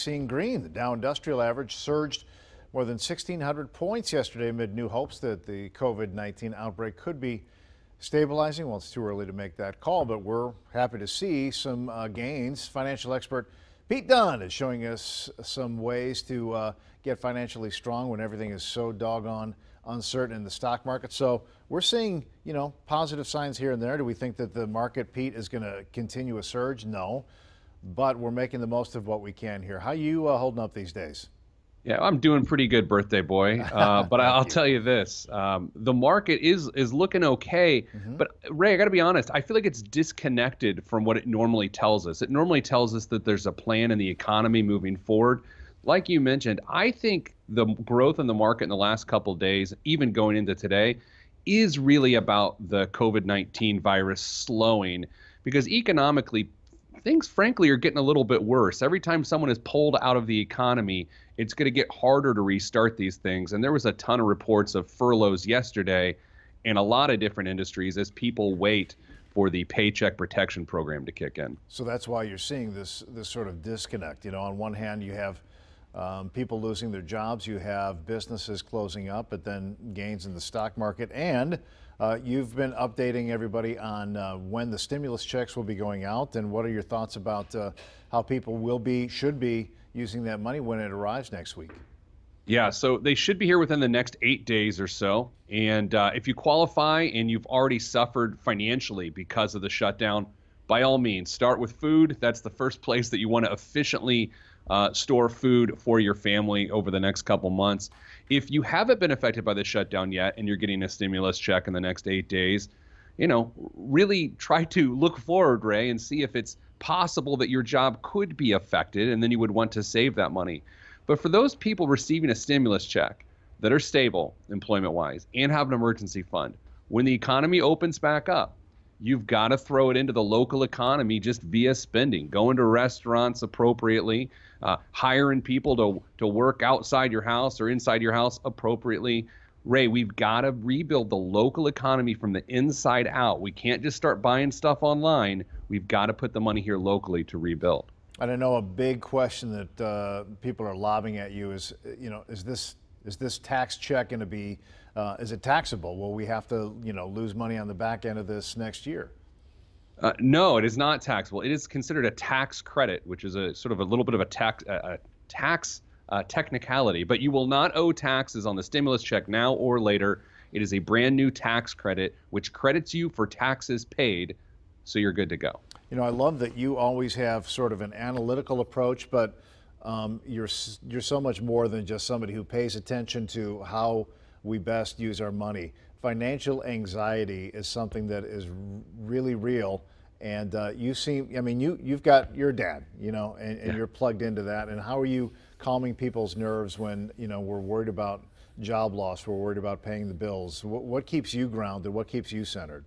seeing green. The Dow Industrial Average surged more than 1,600 points yesterday amid new hopes that the COVID 19 outbreak could be stabilizing. Well, it's too early to make that call, but we're happy to see some uh, gains. Financial expert Pete Dunn is showing us some ways to uh, get financially strong when everything is so doggone uncertain in the stock market. So we're seeing, you know, positive signs here and there. Do we think that the market, Pete, is going to continue a surge? No, but we're making the most of what we can here. How you uh, holding up these days? Yeah, I'm doing pretty good, birthday boy. Uh, but I'll tell you this: um, the market is is looking okay. Mm-hmm. But Ray, I got to be honest. I feel like it's disconnected from what it normally tells us. It normally tells us that there's a plan in the economy moving forward. Like you mentioned, I think the growth in the market in the last couple days, even going into today, is really about the COVID-19 virus slowing because economically things frankly are getting a little bit worse. Every time someone is pulled out of the economy, it's going to get harder to restart these things. And there was a ton of reports of furloughs yesterday in a lot of different industries as people wait for the paycheck protection program to kick in. So that's why you're seeing this this sort of disconnect. You know, on one hand you have um, people losing their jobs, you have businesses closing up, but then gains in the stock market and uh, you've been updating everybody on uh, when the stimulus checks will be going out, and what are your thoughts about uh, how people will be, should be using that money when it arrives next week? Yeah, so they should be here within the next eight days or so. And uh, if you qualify and you've already suffered financially because of the shutdown, by all means, start with food. That's the first place that you want to efficiently uh, store food for your family over the next couple months. If you haven't been affected by the shutdown yet and you're getting a stimulus check in the next eight days, you know, really try to look forward, Ray, and see if it's possible that your job could be affected and then you would want to save that money. But for those people receiving a stimulus check that are stable employment wise and have an emergency fund, when the economy opens back up, you've got to throw it into the local economy just via spending, going to restaurants appropriately, uh, hiring people to, to work outside your house or inside your house appropriately. Ray, we've got to rebuild the local economy from the inside out. We can't just start buying stuff online. We've got to put the money here locally to rebuild. And I know a big question that uh, people are lobbing at you is, you know, is this is this tax check going to be uh, is it taxable? Will we have to, you know, lose money on the back end of this next year? Uh, no, it is not taxable. It is considered a tax credit, which is a sort of a little bit of a tax a tax uh, technicality. But you will not owe taxes on the stimulus check now or later. It is a brand new tax credit, which credits you for taxes paid, so you're good to go. You know, I love that you always have sort of an analytical approach, but um, you're you're so much more than just somebody who pays attention to how we best use our money. Financial anxiety is something that is really real. And uh, you seem, I mean, you, you've got your dad, you know, and, and yeah. you're plugged into that. And how are you calming people's nerves when, you know, we're worried about job loss, we're worried about paying the bills? What, what keeps you grounded? What keeps you centered?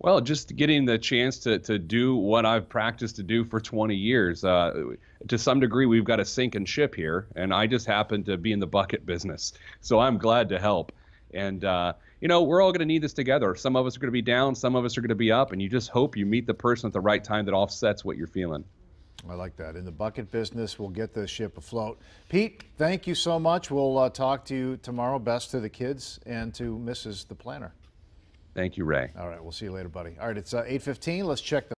Well, just getting the chance to, to do what I've practiced to do for 20 years. Uh, to some degree, we've got a sinking ship here, and I just happen to be in the bucket business. So I'm glad to help. And, uh, you know, we're all going to need this together. Some of us are going to be down, some of us are going to be up, and you just hope you meet the person at the right time that offsets what you're feeling. I like that. In the bucket business, we'll get the ship afloat. Pete, thank you so much. We'll uh, talk to you tomorrow. Best to the kids and to Mrs. the Planner. Thank you, Ray. All right, we'll see you later, buddy. All right, it's uh, 8.15. Let's check the